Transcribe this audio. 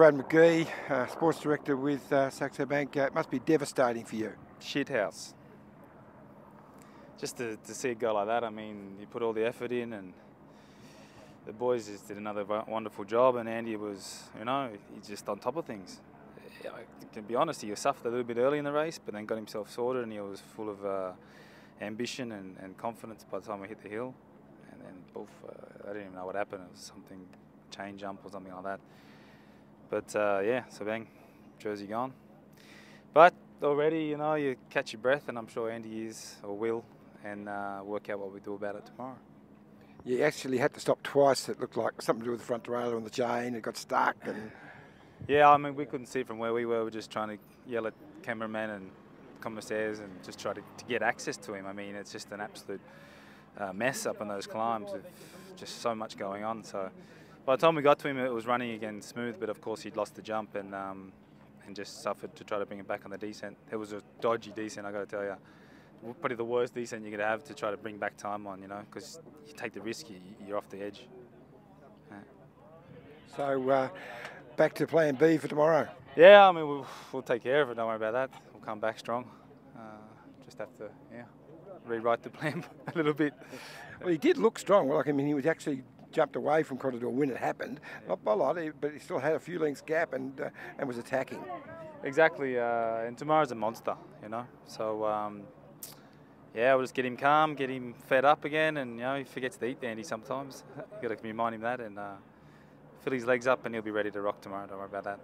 Brad McGee, uh, Sports Director with uh, Saxo Bank. Uh, it must be devastating for you. Shithouse. Just to, to see a guy like that, I mean, you put all the effort in and the boys just did another wonderful job and Andy was, you know, he's just on top of things. To be honest, he suffered a little bit early in the race, but then got himself sorted and he was full of uh, ambition and, and, confidence by the time we hit the hill. And then, poof, uh, I didn't even know what happened. It was something, chain jump or something like that. But uh, yeah, so bang, Jersey gone. But already, you know, you catch your breath, and I'm sure Andy is or will, and uh, work out what we do about it tomorrow. You actually had to stop twice. It looked like something to do with the front derailleur and the chain. It got stuck. And yeah, I mean, we couldn't see from where we were. We were just trying to yell at cameramen and commissaires and just try to, to get access to him. I mean, it's just an absolute uh, mess up in those climbs with just so much going on. So by the time we got to him, it was running again smooth, but of course he'd lost the jump and um, and just suffered to try to bring him back on the descent. It was a dodgy descent, I got to tell you. Probably the worst descent you could have to try to bring back time on, you know, because you take the risk, you, are off the edge. Yeah. So uh, back to Plan B for tomorrow. Yeah, I mean we'll, we'll, take care of it. Don't worry about that. We'll come back strong. Uh, just have to, yeah, rewrite the plan a little bit. Well, he did look strong. Like I mean, he was actually jumped away from Contador when it happened. Not by a lot, but he still had a few lengths gap and uh, and was attacking. Exactly, uh, and tomorrow's a monster, you know. So um, yeah, we'll just get him calm, get him fed up again, and you know he forgets to eat, Andy. Sometimes you got to remind him that, and uh, fill his legs up, and he'll be ready to rock tomorrow. Don't worry about that.